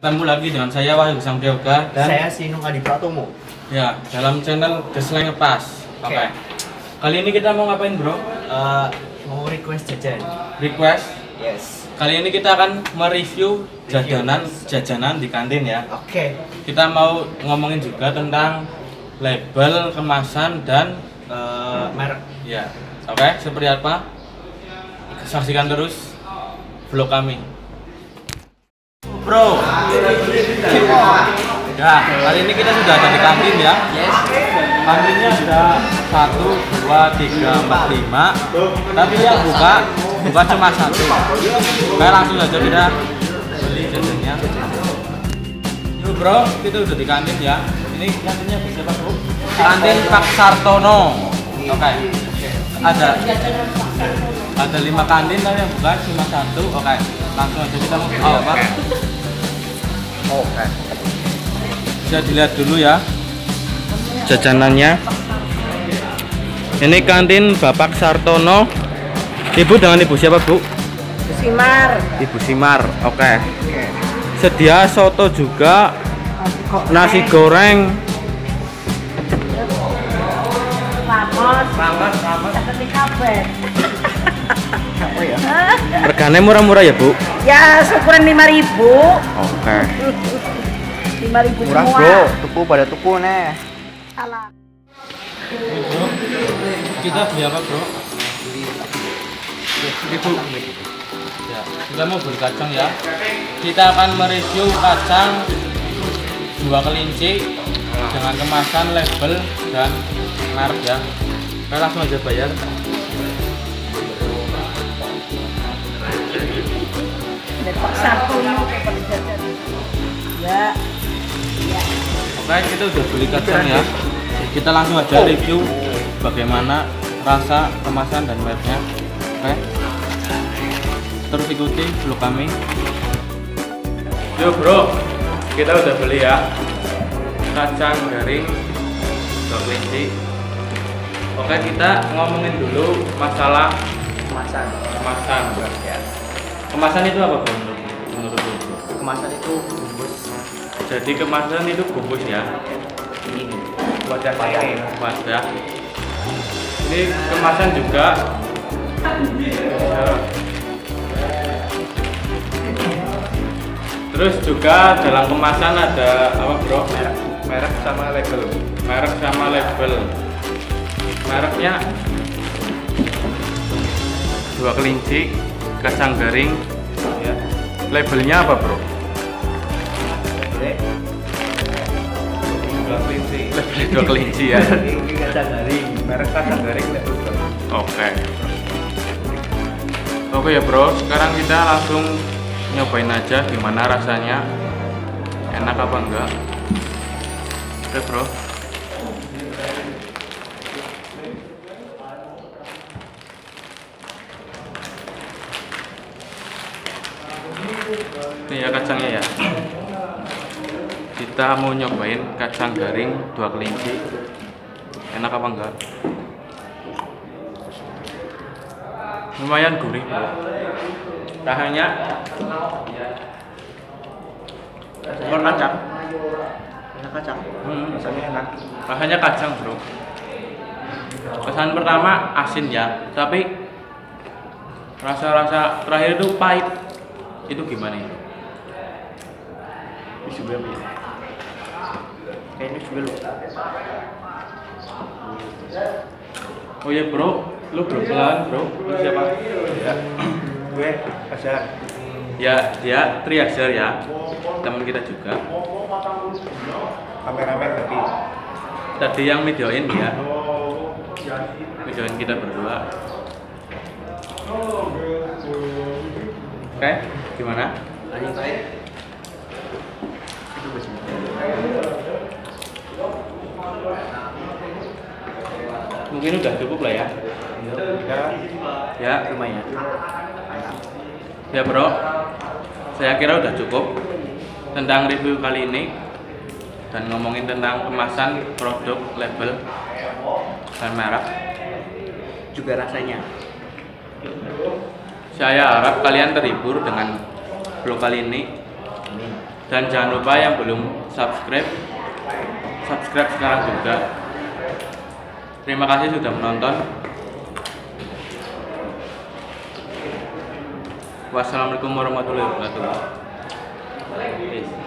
Ketemu lagi dengan saya Wahyu Sang Yoga dan Saya Sinung Adi Pratomo. ya dalam channel Desleng Ngepas. Oke. Oke. Kali ini kita mau ngapain bro? Eh, mau request jajan. Request. Yes. Kali ini kita akan mereview jajanan jajanan di kantin ya. Oke. Kita mau ngomongin juga tentang label, kemasan dan eh, Merek. ya. Oke, seperti apa? Saksikan terus vlog kami. Bro. Ya, kali ini kita sudah ada di kantin ya. Yes. Kantinnya ada satu, dua, tiga, empat, lima. Tapi yang buka buka cuma satu. Kayak langsung aja kita beli jajannya. Yuk bro, kita udah di kantin ya. Ini kantinnya siapa bro? Kantin Pak Sartono. Oke. Ada ada lima kantin tapi yang buka cuma satu. Oke. Langsung aja kita mau beli apa? Bisa dilihat dulu ya jajanannya. Ini kantin Bapak Sartono. Ibu dengan ibu siapa bu? Simar, Ibu Simar. Oke. Sedia soto juga, nasi goreng. Ramos, seperti. Apa ya? Regane murah-murah ya bu? Ya, syukuran 5000. Oke. 5000 Murah semua. bro, tuku pada tuku nih. Salah. bro, kita beli apa bro? Ibu. Ya, kita mau beli kacang ya. Kita akan mereview kacang dua kelinci dengan kemasan, label dan merek ya. Kita langsung aja bayar. Dari Pak Sartono kepada jajan. Ya, Oke, kita udah beli kacang ya. Kita langsung aja review bagaimana rasa, kemasan dan mereknya. Oke. Terus ikuti vlog kami. Yuk bro, kita udah beli ya kacang garing dua kelinci. Oke, kita ngomongin dulu masalah Kemasan. kemasan. Ya. Kemasan itu apa bro? Menurut bro? Kemasan itu bungkus Jadi kemasan itu bungkus ya. ini wadah pakai. wadah ini kemasan juga terus juga dalam kemasan ada apa bro Merek, merek sama label. merek sama label mereknya dua kelinci kacang garing Ya. labelnya apa bro Dua kelinci. labelnya dua kelinci ya Ini kacang garing. Merek kacang garing bro. Oke. Oke ya bro, sekarang kita langsung nyobain aja gimana rasanya. Enak apa enggak? Oke bro. Ini ya kacangnya ya. Kita mau nyobain kacang garing dua kelinci. Enak apa enggak? lumayan gurih bro rasanya Telur kacang. Enak kacang. hmm, Rasanya enak. rasanya kacang bro kesan pertama asin ya tapi rasa-rasa terakhir itu pahit itu gimana itu. Kayaknya oh ya bro. Lu belum kenalan bro. Lu siapa? Ya. Gue Azhar. ya dia Triaser ya. Teman kita juga. Kameramen tapi. tadi yang videoin ya videoin kita berdua. Oke gimana? Lanjut aja. Mungkin udah cukup lah ya Ya, ya lumayan. Ya bro saya kira udah cukup tentang review kali ini dan ngomongin tentang kemasan produk label dan merek Juga rasanya. saya harap kalian terhibur dengan vlog kali ini Amin. dan jangan lupa yang belum subscribe subscribe sekarang juga terima kasih sudah menonton wassalamualaikum warahmatullahi wabarakatuh.